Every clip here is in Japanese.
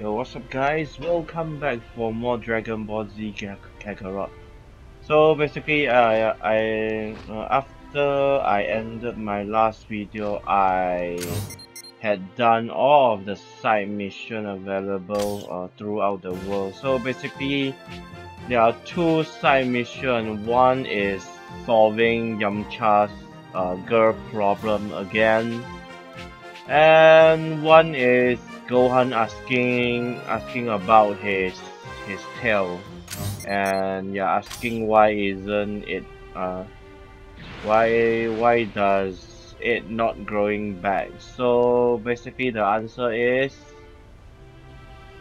Yo, what's up guys? Welcome back for more Dragon Ball Z Kakarot. So basically, uh, I uh, after I ended my last video, I had done all of the side mission available uh, throughout the world. So basically, there are two side mission. One is solving Yamcha's uh, girl problem again, and one is Gohan asking asking about his his tail. And yeah asking why isn't it uh why why does it not growing back? So basically the answer is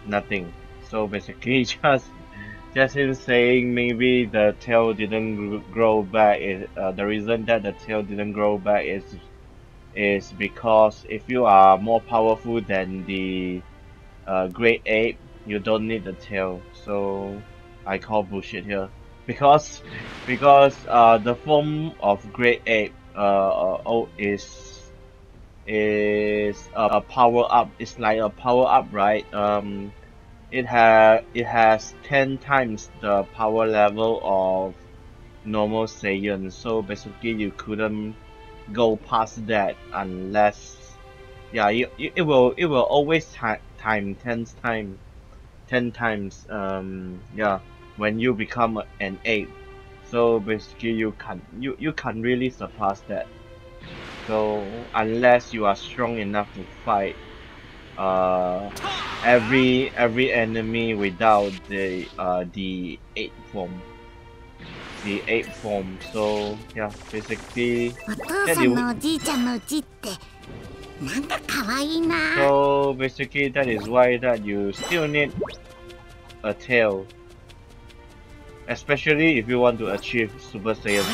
nothing. So basically just just in saying maybe the tail didn't grow back is uh, the reason that the tail didn't grow back is is because if you are more powerful than the uh, great ape, you don't need the tail. So I call bullshit here because because uh, the form of great ape uh, oh, is is a, a power up. It's like a power up, right? Um, it has it has ten times the power level of normal Saiyan. So basically, you couldn't go past that unless yeah you, it will it will always time time 10 times 10 times um yeah when you become an ape. So basically you can you you can't really surpass that. So unless you are strong enough to fight uh every every enemy without the uh the eight form the eight form so yeah basically so basically that is why that you still need a tail especially if you want to achieve super saiyan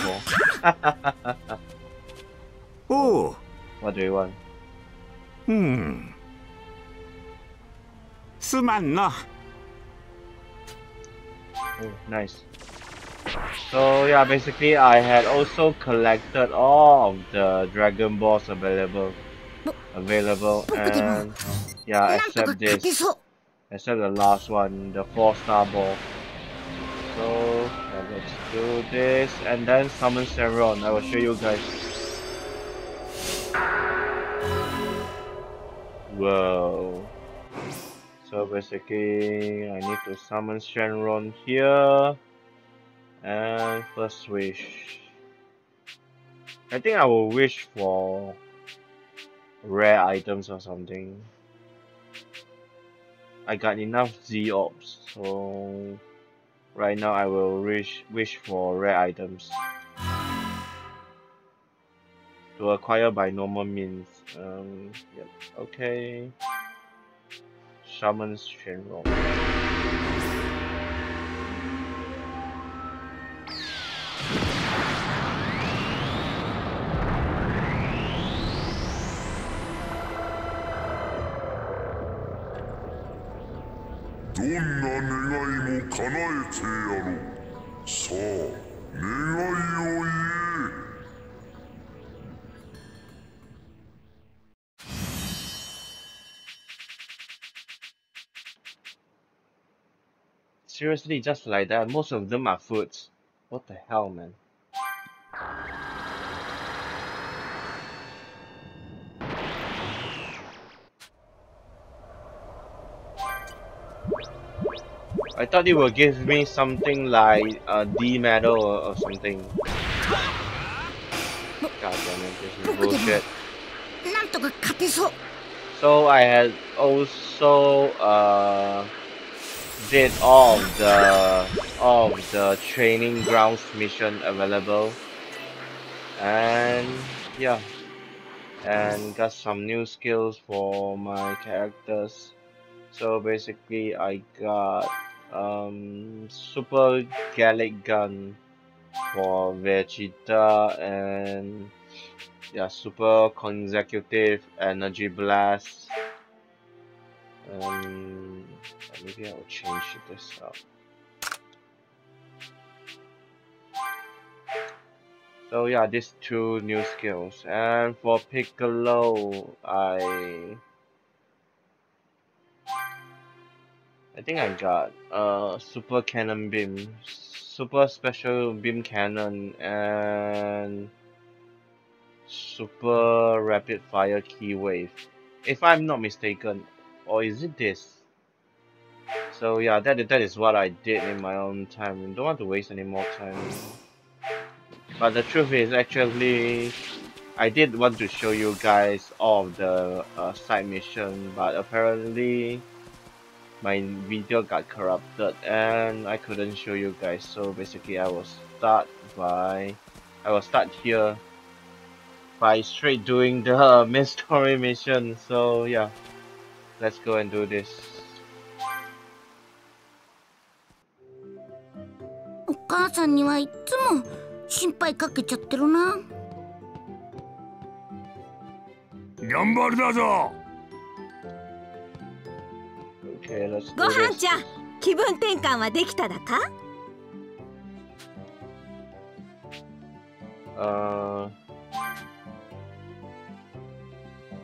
4 oh what do you want hmm すまんな oh nice so yeah, basically I had also collected all of the Dragon Balls available available and yeah except this except the last one, the four star ball. So yeah, let's do this and then summon Shenron. I will show you guys. Whoa. So basically I need to summon Shenron here. And first wish. I think I will wish for rare items or something. I got enough Z orbs, so right now I will wish wish for rare items to acquire by normal means. Um, yep. Okay. Shaman's Shenron. 願いも叶えてやろうさあ願いを言え Seriously, just like that, most of them are foods. What the hell, man? I thought it would give me something like a D medal or, or something. God damn it, this is bullshit. So I had also uh did all of the all of the training grounds mission available and yeah and got some new skills for my characters so basically I got um, Super Gallic Gun for Vegeta and yeah, Super Consecutive Energy Blast. Um, maybe I'll change this up. So yeah, these two new skills. And for Piccolo, I I think I got uh super cannon beam, super special beam cannon, and super rapid fire key wave, if I'm not mistaken, or is it this? So yeah, that that is what I did in my own time. Don't want to waste any more time. But the truth is actually I did want to show you guys all of the uh, side mission, but apparently my video got corrupted and I couldn't show you guys. So basically, I will start by I will start here by straight doing the uh, main story mission. So yeah, let's go and do this. お母さんにはいっつも心配かけちゃってるな頑張るだぞ Okay, let's ごはん.ちゃん気分転換はできただか？Uh.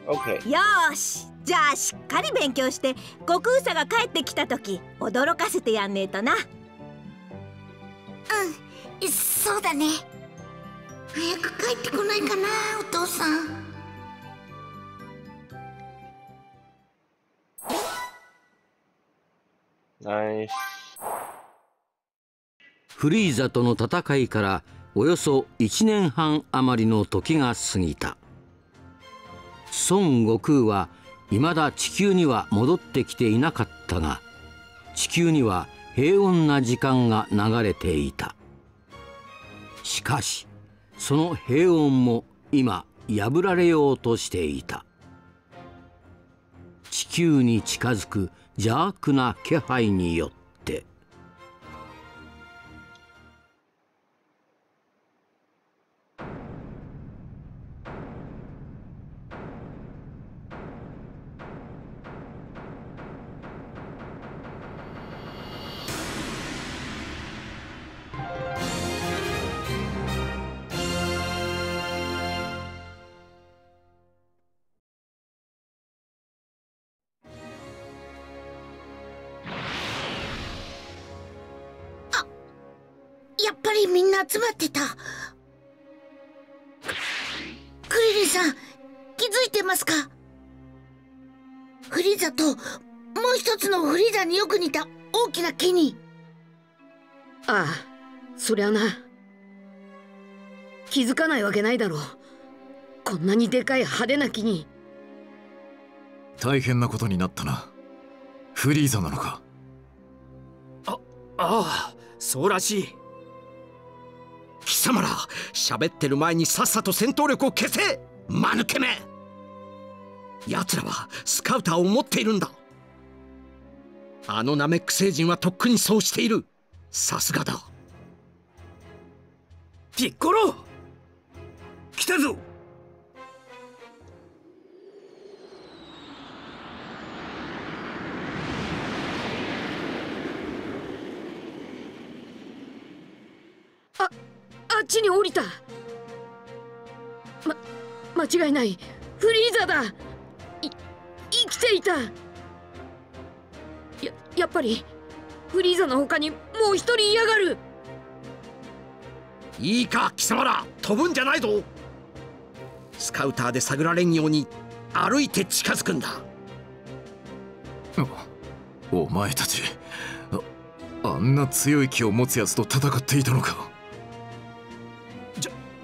Okay. よーしじゃあしっかり勉強して悟空さが帰ってきた時驚かせてやんねえとなうんそうだね早く帰ってこないかなお父さん Nice. フリーザとの戦いからおよそ1年半余りの時が過ぎた。孫悟空は未だ地球には戻ってきていなかったが地球には平穏な時間が流れていた。しかしその平穏も今破られようとしていた。地球に近づく邪悪な気配によって。やっぱりみんな集まってた。クリリンさん気づいてますか？フリーザともう一つのフリーザによく似た大きな木に。ああそりゃな。気づかないわけないだろう。こんなにでかい派手な木に。大変なことになったな。フリーザなのか。ああそうらしい貴様ら喋ってる前にさっさと戦闘力を消せ間抜けめ。奴らはスカウターを持っているんだ。あのナメック星人はとっくにそうしている。さすがだ。ピッコロ来たぞ。あっちに降りた。ま間違いない。フリーザだ。い生きていた。ややっぱりフリーザの他にもう一人いやがる。いいか貴様ら。飛ぶんじゃないぞ。スカウターで探られんように歩いて近づくんだ。おお前たちああんな強い気を持つやつと戦っていたのか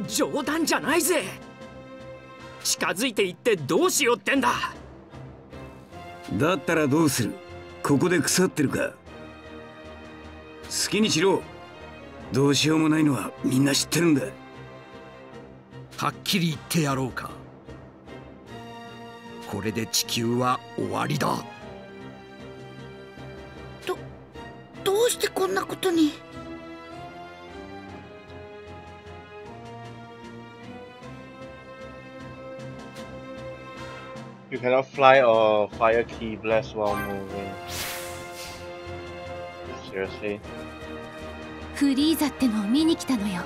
冗談じゃないぜ。近づいていってどうしようってんだ。だったらどうする？ここで腐ってるか？好きにしろ。どうしようもないのはみんな知ってるんだ。はっきり言ってやろうか。これで地球は終わりだ。どうしてこんなことに？You cannot fly or fire key blast while moving. Seriously? フリーザってのを見に来たのよ。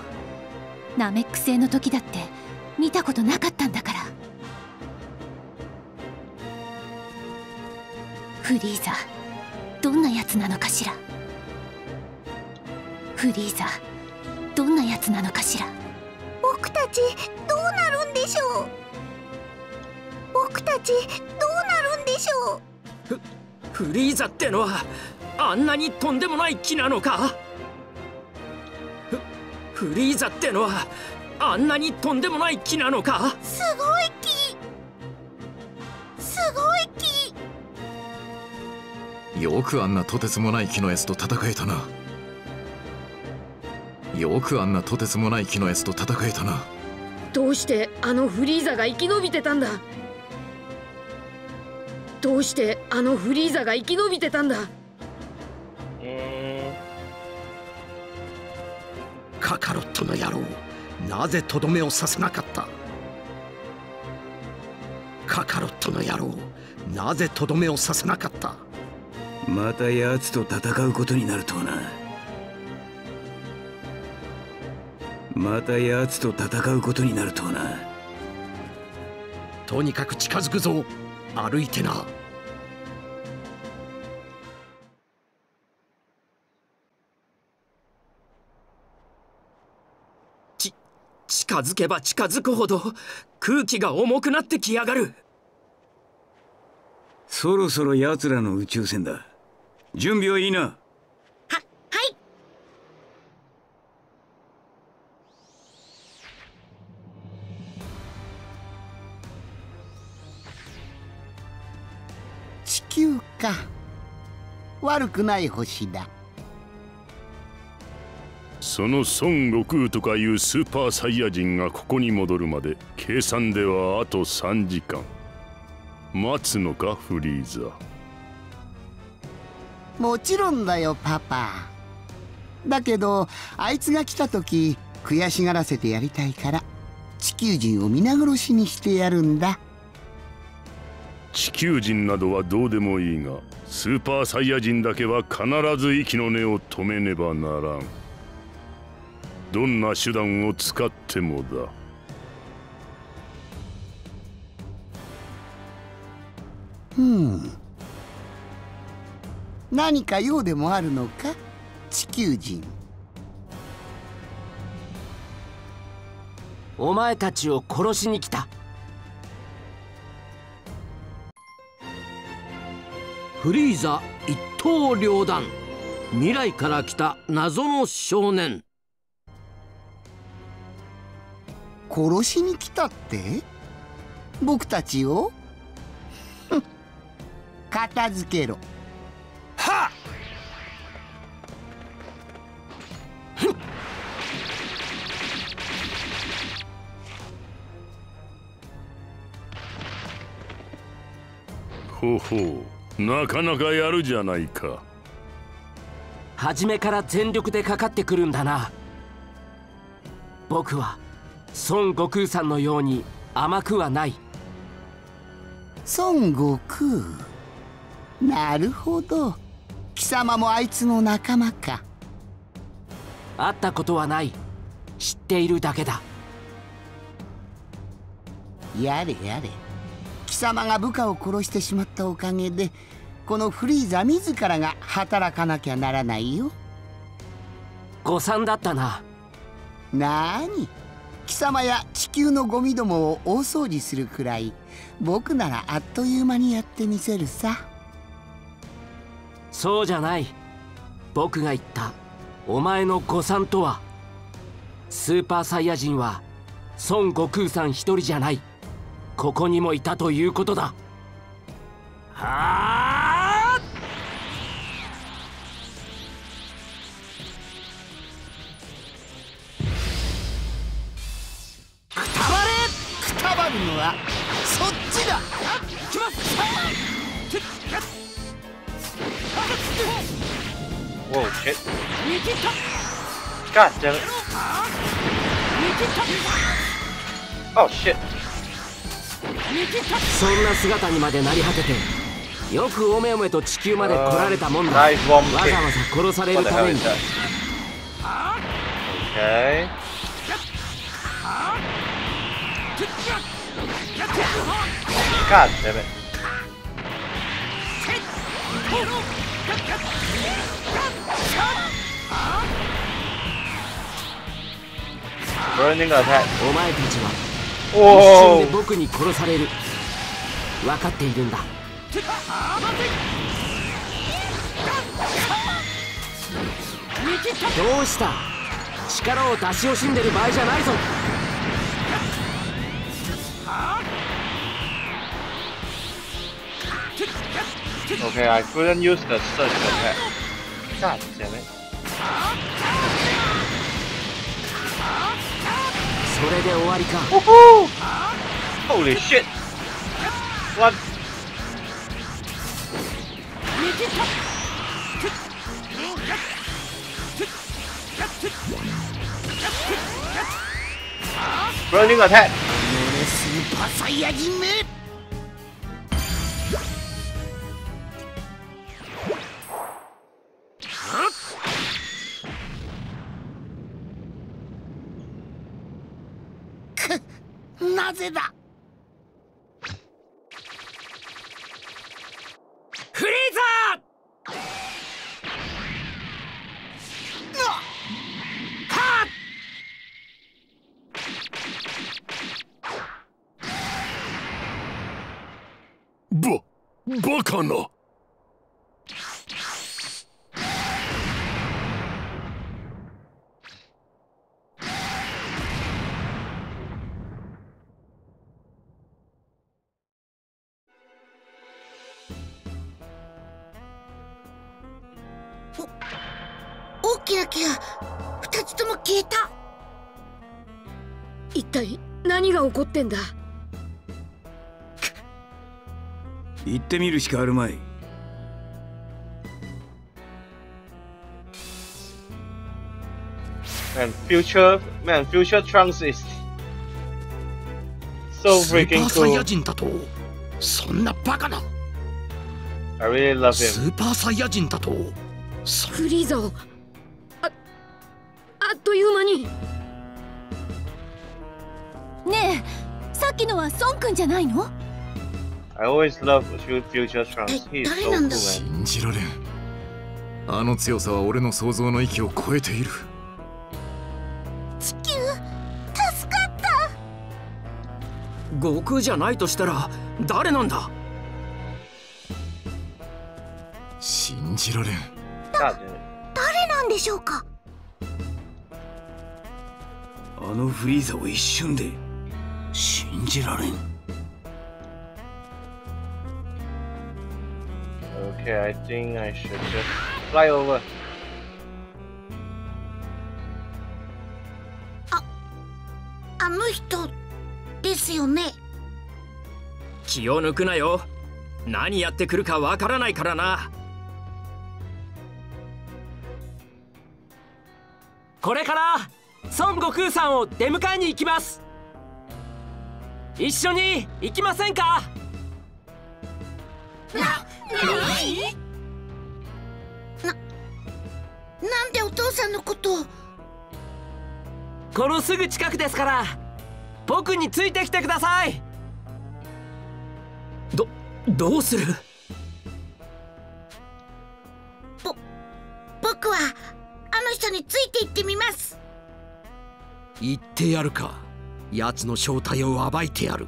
ナメック星の時だって見たことなかったんだから。フリーザどんなやつなのかしら？フリーザどんなやつなのかしら？僕たちどうなるんでしょう？僕たちどうなるんでしょう？フフリーザってのはあんなにとんでもない木なのか？フフリーザってのはあんなにとんでもない木なのか？すごい木。すごい木。よくあんなとてつもない木のやつと戦えたな。よくあんなとてつもない木のやつと戦えたな。どうしてあのフリーザが生き延びてたんだ？どうしてあのフリーザが生き延びてたんだ？カカロットの野郎なぜとどめを刺さなかった？カカロットの野郎なぜとどめを刺さなかった？また奴と戦うことになるとはな。また奴と戦うことになるとはな。とにかく近づくぞ歩いてな。ち近づけば近づくほど空気が重くなってきやがる。そろそろ奴らの宇宙船だ。準備はいいな悪くない星だ。その孫悟空とかいうスーパーサイヤ人がここに戻るまで計算ではあと3時間。待つのかフリーザもちろんだよパパ。だけどあいつが来た時悔しがらせてやりたいから地球人を皆殺しにしてやるんだ。地球人などはどうでもいいがスーパーサイヤ人だけは必ず息の根を止めねばならん。どんな手段を使ってもだ。うん。何か用でもあるのか地球人。お前たちを殺しに来たフリーザ一刀両断。未来から来た謎の少年。殺しに来たって？僕たちを？片付けろ。はっ！ほほうなかなかやるじゃないか。初めから全力でかかってくるんだな。僕は孫悟空さんのように甘くはない。孫悟空？なるほど。貴様もあいつの仲間か。会ったことはない。知っているだけだ。やれやれ。貴様が部下を殺してしまったおかげでこのフリーザ自らが働かなきゃならないよ。誤算だったな。なに？貴様や地球のゴミどもを大掃除するくらい僕ならあっという間にやってみせるさ。そうじゃない。僕が言ったお前の誤算とは。スーパーサイヤ人は孫悟空さん一人じゃないここにもいたということだ。はあくたばれ！くたばるのはそっちだ！きます。Whoa, shit. God damn it. Oh shit. そんな姿にまでなり果ててよくおめおめと地球まで来られたもんだ、uh, わざわざ殺されるために。Okay. God damn it. 一瞬で僕に殺される分かっているんだどうした？力を出し惜しんでる場合じゃないぞ Okay, I couldn't use the attack. God damn it. それで終わりか Woohoo! Holy shit! What? Burning attack! スーパーサイヤ人め大きな木が二つとも消えた。一体何が起こってんだ？行ってみるしかあるまい。Man, future man, future Trunks is so スーパ freaking ーサイヤ cool. 人だとそんなバカな。I really love ス him. ーパーサイヤ人だとそフリーザをああっという間にねえさっきのはソンくんじゃないの？I always love fu- future Trunks. He's so 誰 cool, なんだ？man. 信じられんあの強さは俺の想像の域を超えている地球助かった悟空じゃないとしたら誰なんだ？信じられん.誰なんでしょうか？あのフリーザを一瞬で信じられん。Okay, I think I should just fly over. あの人ですよね？気を抜くなよ。何やってくるかわからないからなこれから孫悟空さんを出迎えに行きます。一緒に行きませんか？なんでお父さんのことを？このすぐ近くですから僕についてきてください。どどうする？僕はあの人について行ってみます。言ってやるか。奴の正体を暴いてやる。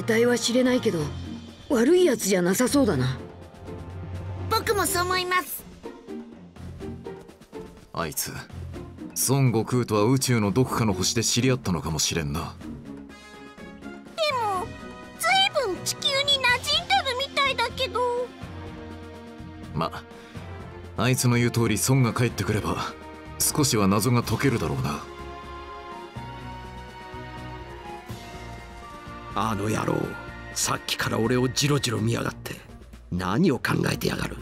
得体は知れないけど悪いやつじゃなさそうだな。僕もそう思います。あいつ孫悟空とは宇宙のどこかの星で知り合ったのかもしれんな。でもずいぶん地球に馴染んでるみたいだけど。まあいつの言う通り孫が帰ってくれば少しは謎が解けるだろうなあの野郎さっきから俺をジロジロ見やがって。何を考えてやがる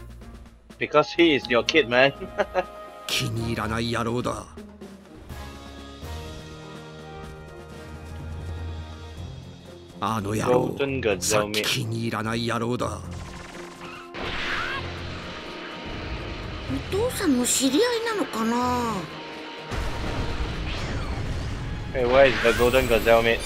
？Because he is your kid, man. 気に入らない野郎だ。あの野郎さっき気に入らない野郎だ。お父さんの知り合いなのかな？Hey, where is the golden gazelle, mate?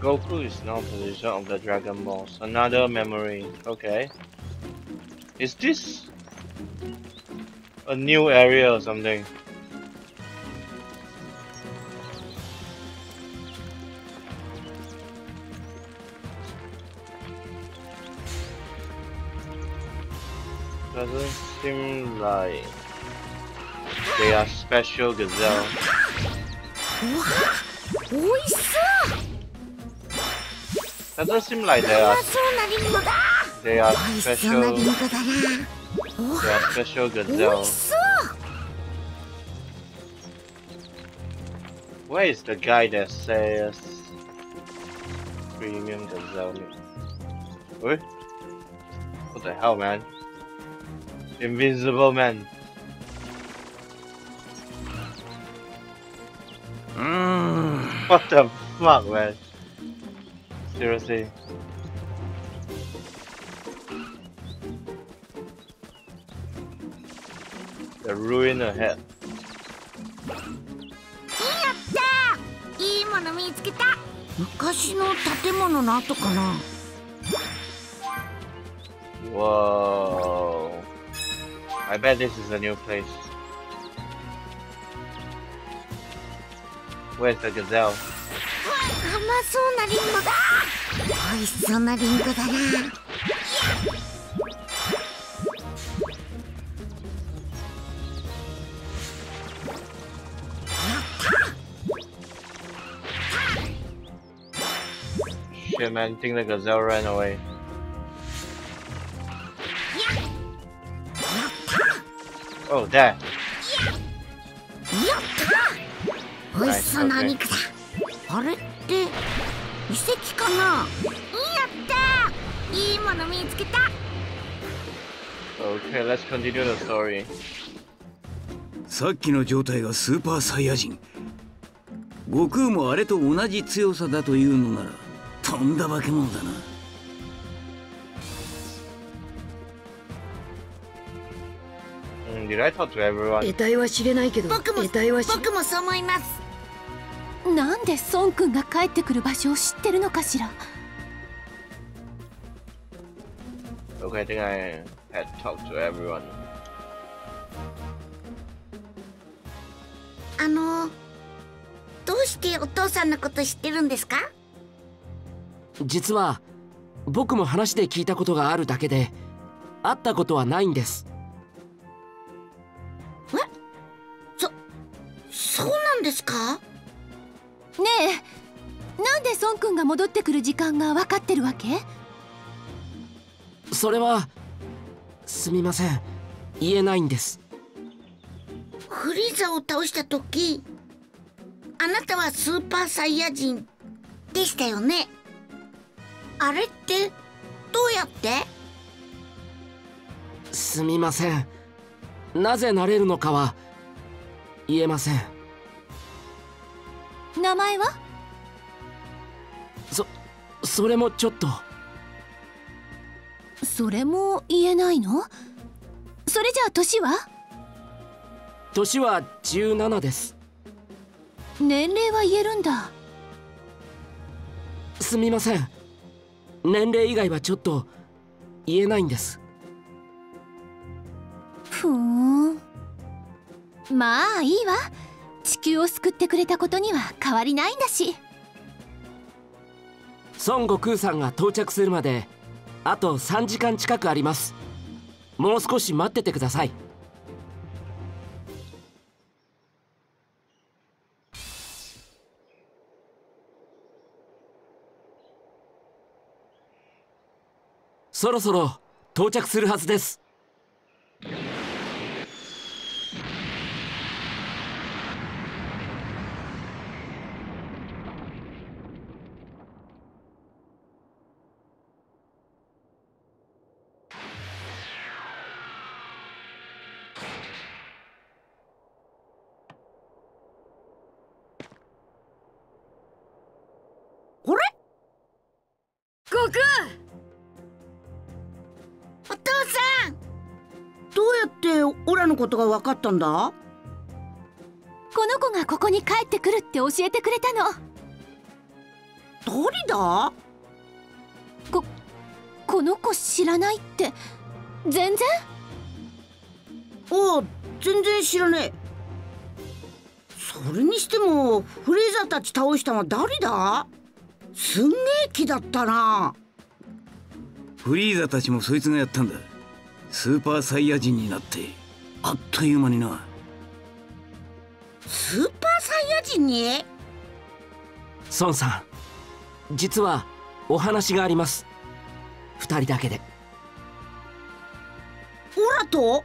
Goku is now possessor of the Dragon Balls. Another memory. Okay. Is this a new area or something? Doesn't seem like they are special gazelle. おいしそう Doesn't seem like they 甘 are そうなリンゴだ they are 美味しそうな special リンゴだな they are special 美 gazelle. 味しそう Where is the guy that says premium gazelle meat? Wait. What the hell man? Invincible man. What the fuck man? Seriously. The ruin ahead. やったいいもの見つけた昔の建物の跡かな Whoa. I bet this is a new place. Where's the gazelle? 甘そうなリンゴだ美味しそうなリンゴだな Shit man, I think the gazelle ran away. Oh, there. った美味しそうなお肉だあれって遺跡かなやったいいもの見つけた Okay, let's continue the story. さっきの状態がスーパーサイヤ人悟空もあれと同じ強さだというのならとんだ化け物だな得体は知れないけど僕も得体は知僕もそう思います。なんで孫君が帰ってくる場所を知ってるのかしら？Okay, I think I had talked to everyone. あのどうしてお父さんのこと知ってるんですか？実は僕も話で聞いたことがあるだけで会ったことはないんですそうなんですか？ねえなんで孫君が戻ってくる時間が分かってるわけ？それはすみません。言えないんです。フリーザを倒した時あなたはスーパーサイヤ人でしたよね？あれってどうやって？すみません。なぜなれるのかは言えません名前は？そそれもちょっと。それも言えないの？それじゃあ年は？年は17です。年齢は言えるんだ。すみません。年齢以外はちょっと言えないんです。ふーん。まあいいわ。地球を救ってくれたことには変わりないんだし。孫悟空さんが到着するまであと3時間近くあります。もう少し待っててください。そろそろ到着するはずです。のことが分かったんだ？この子がここに帰ってくるって教えてくれたの。誰だ？ここの子知らないって。全然？おう全然知らねえ。それにしてもフレイザーたち倒したのは誰だ？すんげえ気だったな。フリーザたちもそいつがやったんだ。スーパーサイヤ人になってあっという間になスーパーサイヤ人に？孫さん実はお話があります。二人だけで。オラと？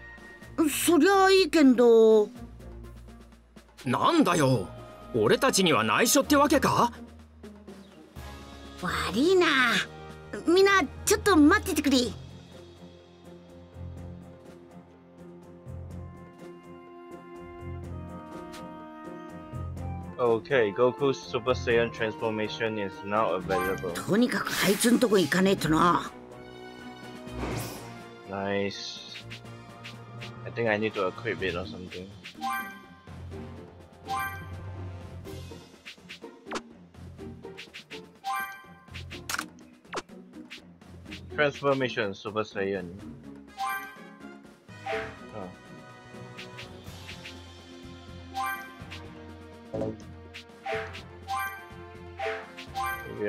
そりゃいいけど。なんだよ。俺たちには内緒ってわけか？悪いな。みんなちょっと待っててくれ Okay, Goku's Super Saiyan transformation is now available. とにかくあいつんとこ行かねえとな Nice. I think I need to equip it or something. Transformation Super Saiyan.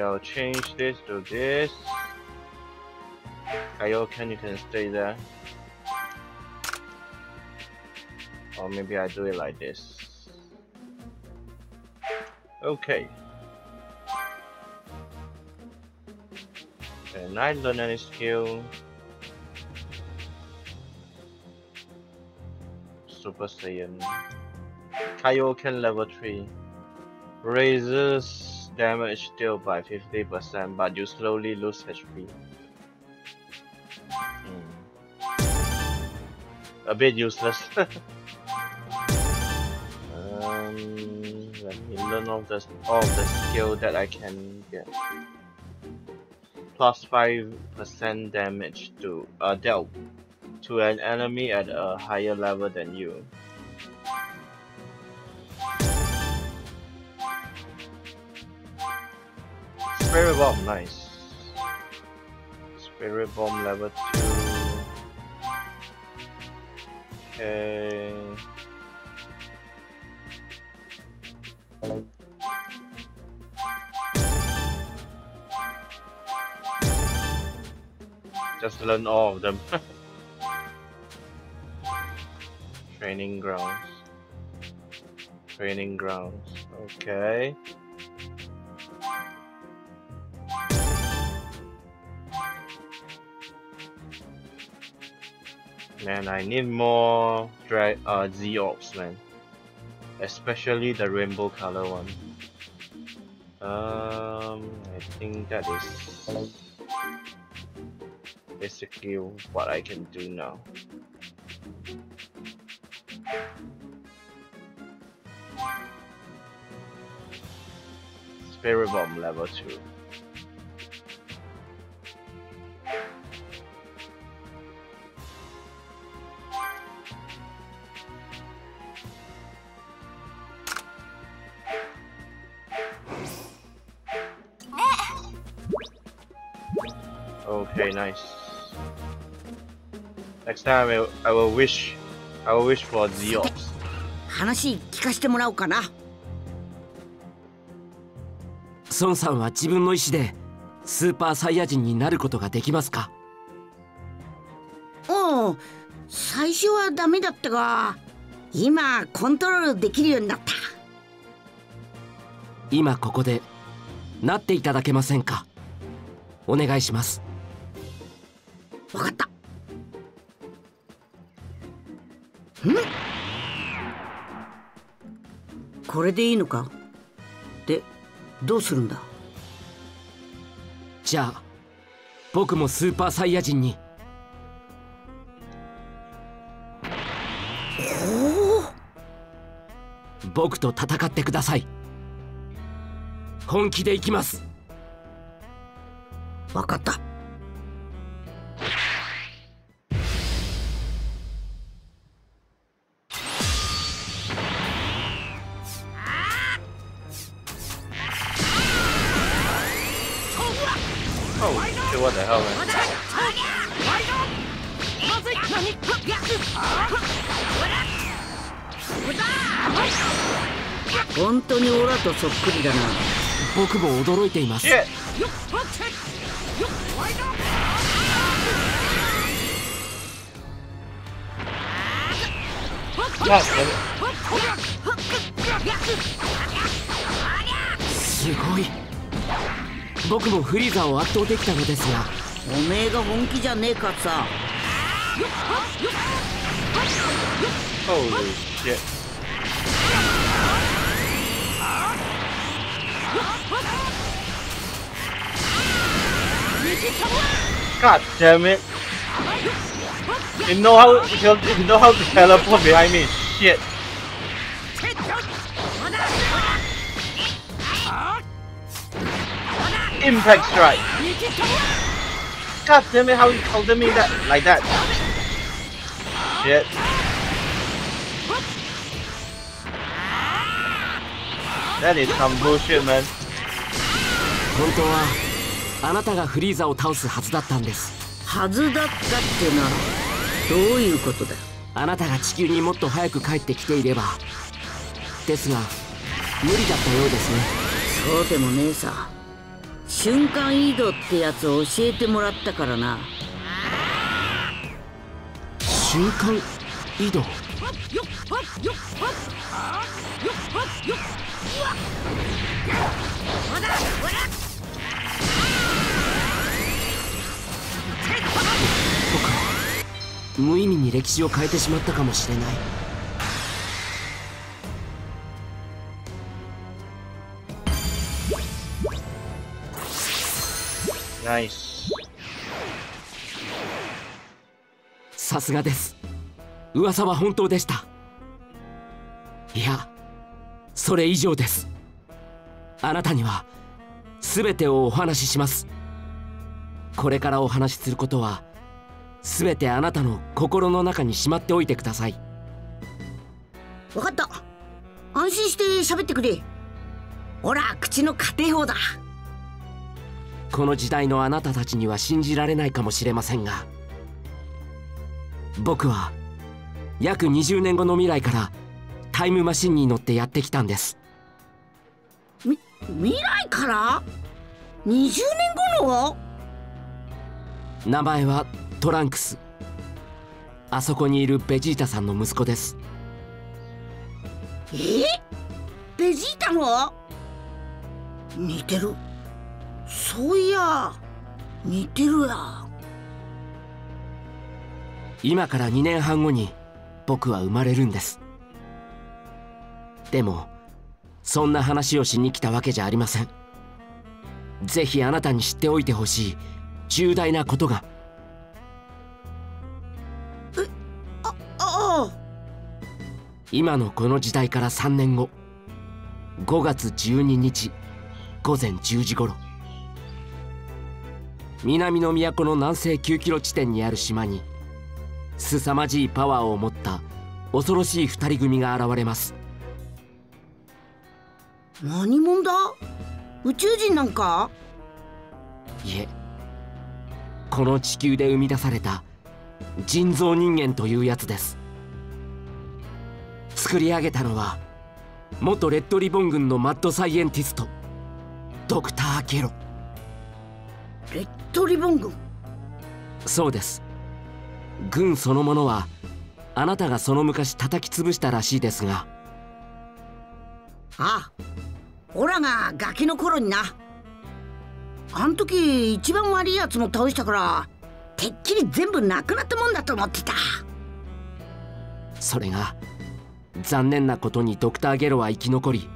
I'll change this to this. Kaioken, you can stay there. Or maybe I do it like this. Okay. Can I learn any skill? Super Saiyan. Kaioken level 3. Raises damage deal by 50% but you slowly lose HP. Hmm. A bit useless. um, let me learn all the, all the skill that I can get. Plus 5% damage to uh, dealt to an enemy at a higher level than you. Spirit Bomb, nice. Spirit Bomb level 2. Okay. Just learn all of them. Training grounds. Training grounds. Okay. Man, I need more dra uh, Z orbs, man. Especially the rainbow color one. Um, I think that is basically what I can do now. Spirit Bomb level 2. Nice. Next time I will, I will wish I will wish for Zeops. 話聞かしてもらおうかな。孫さんは自分の意思でスーパーサイヤ人になることができますか？おう最初はダメだったが今コントロールできるようになった。今ここでなっていただけませんか？お願いしますわかった。ん？これでいいのか？でどうするんだ？じゃあ僕もスーパーサイヤ人に。僕と戦ってください。本気でいきます。わかった本当にオラとそっくりだな。僕も驚いています。Shit. God damn it. すごい僕もフリーザを圧倒できたのですがおめえが本気じゃねえかさ Holy shit. God damn it. You know how you know how to teleport behind me. Shit. Impact strike. God damn it, how you holding me that like that? Shit. That is some bullshit, man. 本当はあなたがフリーザを倒すはずだったんですはずだったってなどういうことだ？あなたが地球にもっと早く帰ってきていればですが無理だったようですねそうでもねえさ瞬間移動ってやつを教えてもらったからな。瞬間移動？僕は無意味に歴史を変えてしまったかもしれない。Nice. さすがです。噂は本当でした。いやそれ以上です。あなたには全てをお話しします。これからお話しすることは全てあなたの心の中にしまっておいてください。わかった。安心して喋ってくれ。ほら口の家庭法だこの時代のあなたたちには信じられないかもしれませんが僕は約20年後の未来からタイムマシンに乗ってやってきたんです。み未来から？20年後の？名前はトランクス。あそこにいるベジータさんの息子です。え？ベジータの？似てるそういや似てるや。今から2年半後に僕は生まれるんです。でもそんな話をしに来たわけじゃありません。ぜひあなたに知っておいてほしい重大なことが。ああ今のこの時代から3年後。5月12日午前10時頃南の都の南西9キロ地点にある島に凄まじいパワーを持った恐ろしい二人組が現れます。何者だ？宇宙人なんか？いえこの地球で生み出された人造人間というやつです。作り上げたのは元レッドリボン軍のマッドサイエンティストドクター・ゲロ。レッドリボン軍。そうです。軍そのものはあなたがその昔叩き潰したらしいですが。ああオラがガキの頃にな。あん時一番悪いやつも倒したからてっきり全部なくなったもんだと思ってた。それが残念なことにドクター・ゲロは生き残り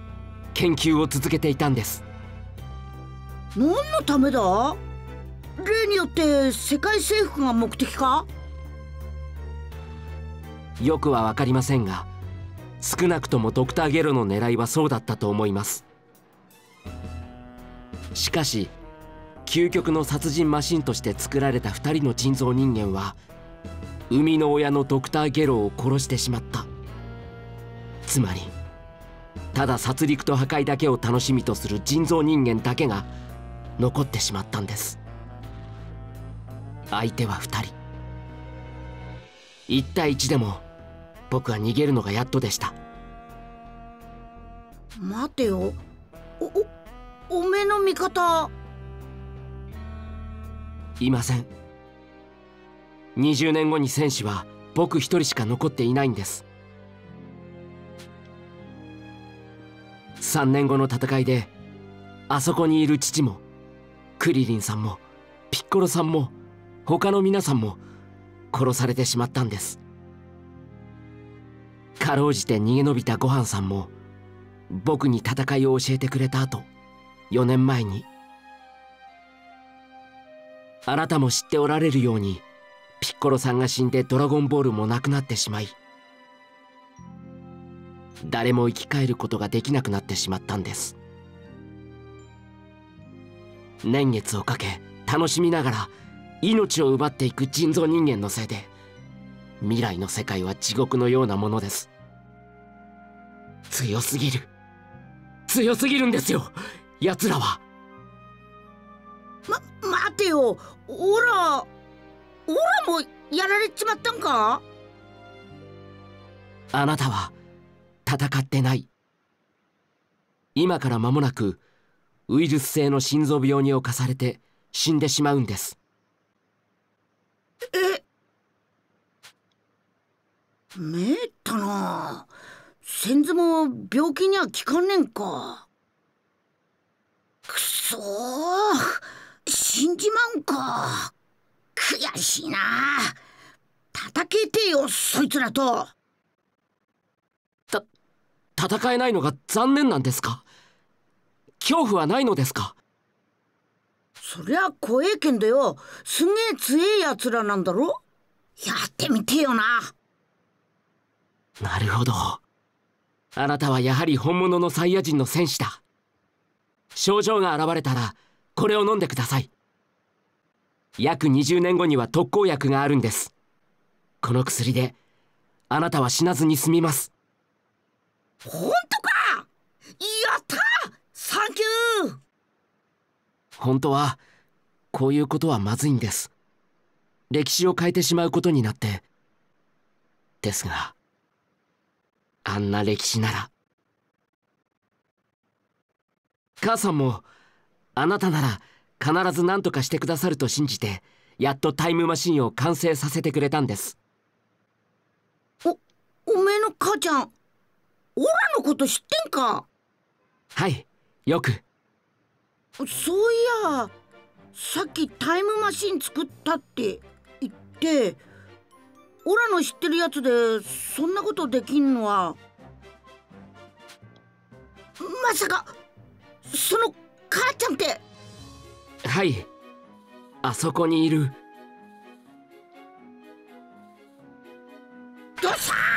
研究を続けていたんです。何のためだ？例によって世界征服が目的か？よくは分かりませんが少なくともドクター・ゲロの狙いはそうだったと思います。しかし究極の殺人マシンとして作られた2人の人造人間は生みの親のドクター・ゲロを殺してしまった。つまりただ殺戮と破壊だけを楽しみとする人造人間だけが残ってしまったんです。相手は2人。1対1でも僕は逃げるのがやっとでした。待てよ。おおおめえの味方。いません。20年後に戦士は僕一人しか残っていないんです。3年後の戦いであそこにいる父もクリリンさんもピッコロさんも他の皆さんも殺されてしまったんです。かろうじて逃げ延びたごはんさんも僕に戦いを教えてくれた後4年前に。あなたも知っておられるようにピッコロさんが死んでドラゴンボールもなくなってしまい誰も生き返ることができなくなってしまったんです。年月をかけ楽しみながら命を奪っていく人造人間のせいで未来の世界は地獄のようなものです。強すぎる。強すぎるんですよ奴らは。ま待てよ。オラオラもやられちまったんか？あなたは戦ってない。今から間もなくウイルス性の心臓病に侵されて死んでしまうんですえめったな。先祖も病気には効かんねんか。くそ死んじまうんか。悔しいな。叩けてよそいつらと。た戦えないのが残念なんですか？恐怖はないのですか？そりゃ怖えけんだよ。すげえ強えやつらなんだろ。やってみてよな。なるほど。あなたはやはり本物のサイヤ人の戦士だ。症状が現れたらこれを飲んでください。約20年後には特効薬があるんです。この薬であなたは死なずに済みます。本当か。やったサンキュー本当はこういうことはまずいんです。歴史を変えてしまうことになって。ですがあんな歴史なら。母さんもあなたなら必ず何とかしてくださると信じてやっとタイムマシンを完成させてくれたんです。おおめえの母ちゃんオラのこと知ってんか？はいよくそういやさっきタイムマシン作ったって言ってオラの知ってるやつでそんなことできんのはまさかその母ちゃんって。はい。あそこにいる。どさブ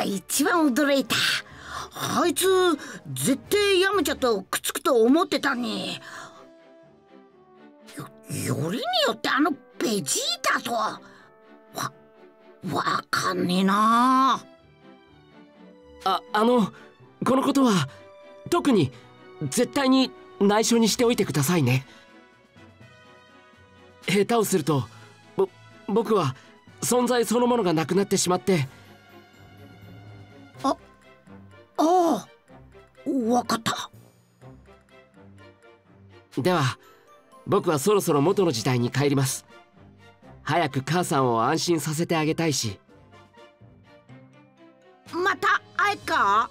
が一番驚いた。あいつ絶対ヤムチャとくっつくと思ってたに。よよりによってあのベジータとわわかんねえな。ああのこのことは特に絶対に内緒にしておいてくださいね。下手をするとぼ僕は存在そのものがなくなってしまって。ああわかった。では僕はそろそろ元の時代に帰ります。早く母さんを安心させてあげたいし。また会えっか？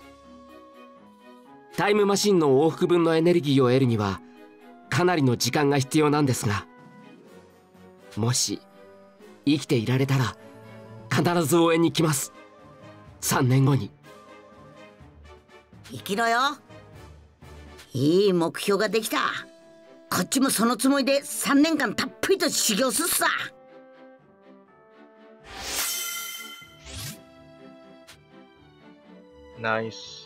タイムマシンの往復分のエネルギーを得るにはかなりの時間が必要なんですが。もし生きていられたら必ず応援に来ます。3年後に生きろよ。いい目標ができた。こっちもそのつもりで3年間たっぷりと修行すっさ。ナイス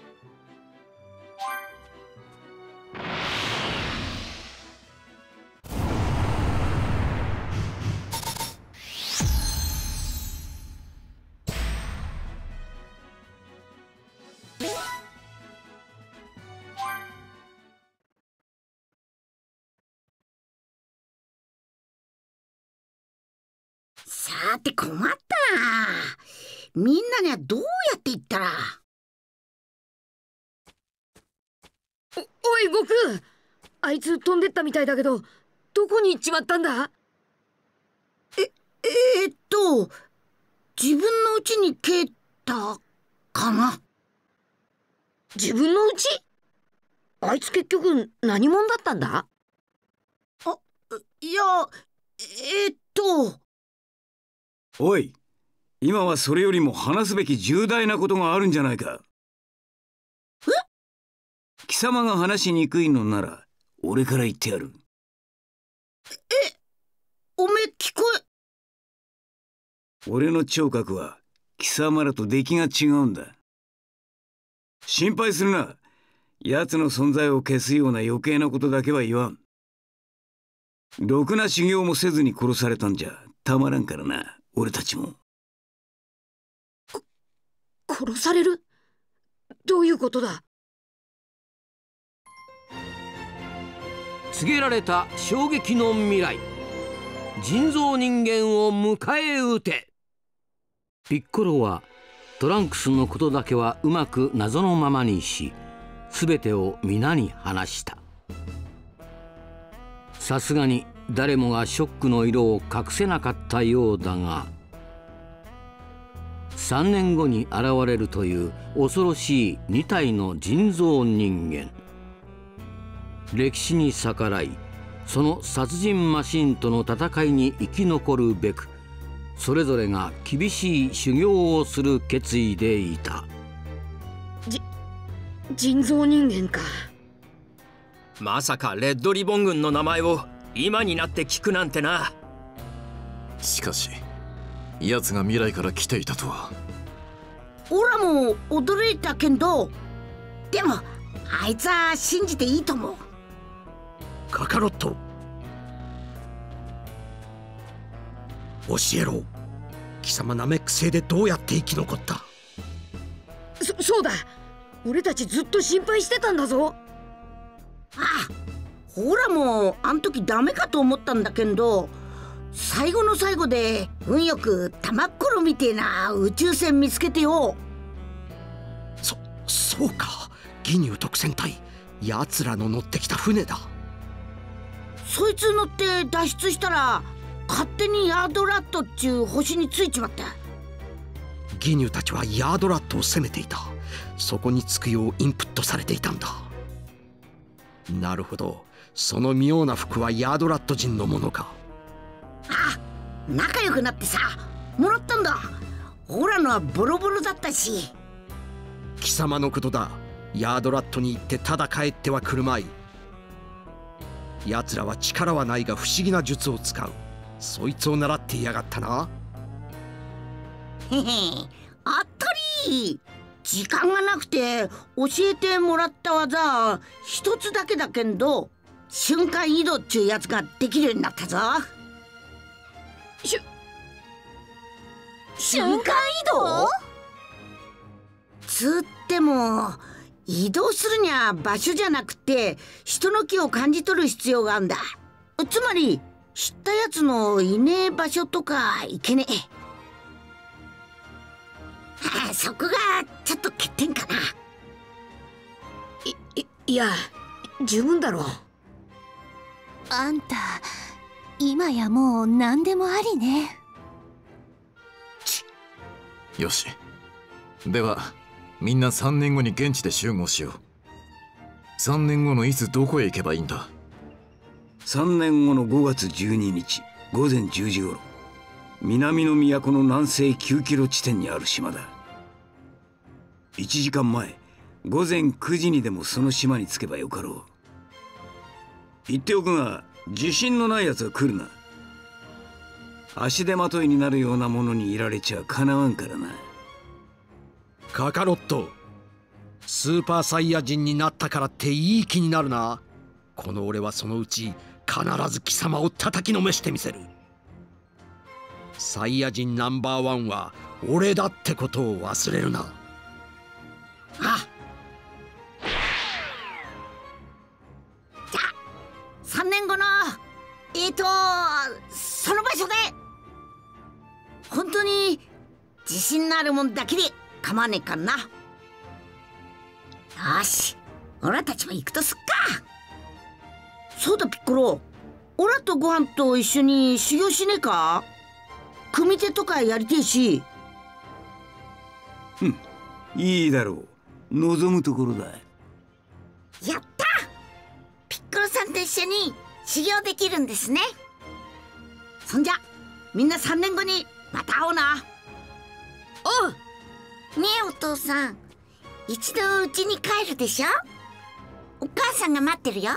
さて困ったな。みんなにはどうやって言ったら。おおい悟空あいつ飛んでったみたいだけどどこに行っちまったんだ？ええー、っと自分の家に帰ったかな。自分の家？あいつ結局何者だったんだ？あいやえー、っとおい今はそれよりも話すべき重大なことがあるんじゃないか。え？貴様が話しにくいのなら俺から言ってやる。えおめ聞こえ？俺の聴覚は貴様らと出来が違うんだ。心配するな。奴の存在を消すような余計なことだけは言わん。ろくな修行もせずに殺されたんじゃたまらんからな俺たちも。殺される？どういうことだ？告げられた衝撃の未来。人造人間を迎え撃て。ピッコロはトランクスのことだけはうまく謎のままにし全てを皆に話した。さすがに誰もがショックの色を隠せなかったようだが3年後に現れるという恐ろしい2体の人造人間。歴史に逆らいその殺人マシンとの戦いに生き残るべくそれぞれが厳しい修行をする決意でいた。じ人造人間か。まさかレッドリボン軍の名前を今になって聞くなんてな。しかし奴が未来から来ていたとは。オラも驚いたけどでもあいつは信じていいと思う。カカロット。教えろ。貴様ナメック星でどうやって生き残った。そそうだ。俺たちずっと心配してたんだぞ。ああほらもうあん時ダメかと思ったんだけど最後の最後で運よく玉っころみてえな宇宙船見つけてよ。そそうか。ギニュー特戦隊。奴らの乗ってきた船だ。そいつ乗って脱出したら勝手にヤードラットっちゅう星についちまった。ギニューたちはヤードラットを攻めていた。そこに着くようインプットされていたんだ。なるほどその妙な服はヤードラット人のものか。あ仲良くなってさもらったんだ。オラのはボロボロだったし。貴様のことだ。ヤードラットに行ってただ帰ってはくるまい。奴らは力はないが不思議な術を使う。そいつを習っていやがったな。へへあったり。時間がなくて教えてもらった技一つだけだけど瞬間移動っちゅうやつができるようになったぞ。しゅ瞬間移動？つっても移動するには場所じゃなくて人の気を感じ取る必要があるんだ。つまり知ったやつのいねえ場所とかいけねえ。そこがちょっと欠点かな。いいいや十分だろうあんた今やもう何でもありね。よし。ではみんな3年後に現地で集合しよう。3年後のいつどこへ行けばいいんだ？3年後の5月12日午前10時頃。南の都の南西9キロ地点にある島だ。1時間前午前9時にでもその島に着けばよかろう言っておくが自信のない奴は来るな。足手まといになるようなものにいられちゃかなわんからな。カカロットスーパーサイヤ人になったからっていい気になるな。この俺はそのうち必ず貴様を叩きのめしてみせる。サイヤ人ナンバーワンは俺だってことを忘れるな。あ3年後のえっ、ー、とその場所で本当に自信のあるもんだけで構わねえかな。よしオラたちも行くとすっか。そうだピッコロ。オラとご飯と一緒に修行しねえか？組手とかやりてえし。ふんいいだろう。望むところだ。緒に修行できるんですね。そんじゃみんな3年後にまた会おうな。おうねえお父さん。一度うちに帰るでしょ？お母さんが待ってるよ。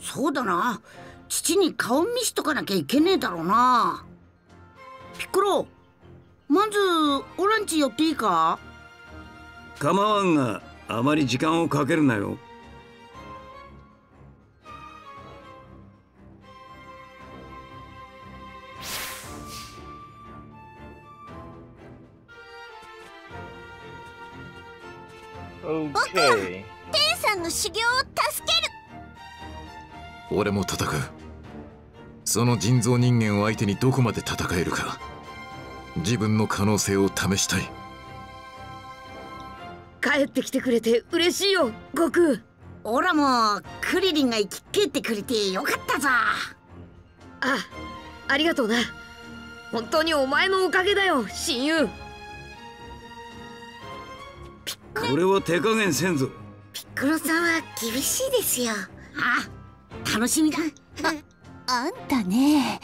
そうだな。父に顔見しとかなきゃいけねえだろうな。ピッコロまずオランチ寄っていいか？構わんがあまり時間をかけるなよ Okay. 天さんの修行を助ける。俺も戦う。その人造人間を相手にどこまで戦えるか。自分の可能性を試したい。帰ってきてくれて嬉しいよ悟空。オラもクリリンが生き返ってくれてよかったぞ。あありがとうな。本当にお前のおかげだよ親友これは手加減せんぞ。ピッコロさんは厳しいですよ。あ楽しみだ。あんたね?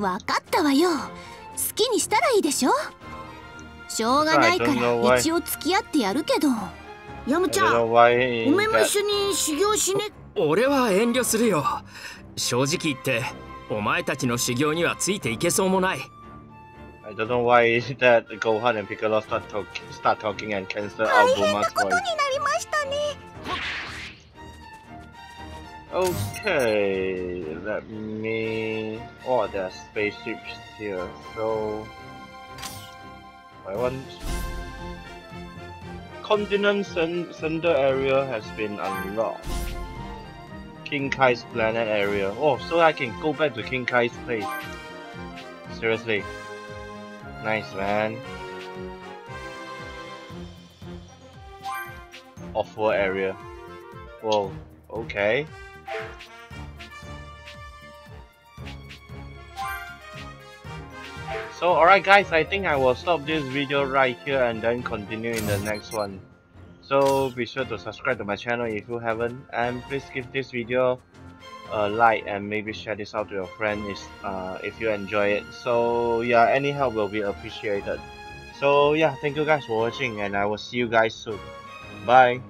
わかったわよ。好きにしたらいいでしょ？しょうがないか.ら一応付き合ってやるけど。ヤムちゃんおめえも一緒に修行しね。俺は遠慮するよ。正直言ってお前たちの修行にはついていけそうもない I don't know why that Gohan and Piccolo start, talk start talking and cancel out Bulma's voice. Okay, let me... Oh, there's spaceships here, so... I want... Continent Center area has been unlocked. King Kai's planet area. Oh, so I can go back to King Kai's place. Seriously. Nice, man. Off-world area. Whoa. Okay. So alright guys, I think I will stop this video right here and then continue in the next one. So be sure to subscribe to my channel if you haven't and please give this video a like and maybe share this out to your friends uh, if you enjoy it. So yeah, any help will be appreciated. So yeah, thank you guys for watching and I will see you guys soon. Bye.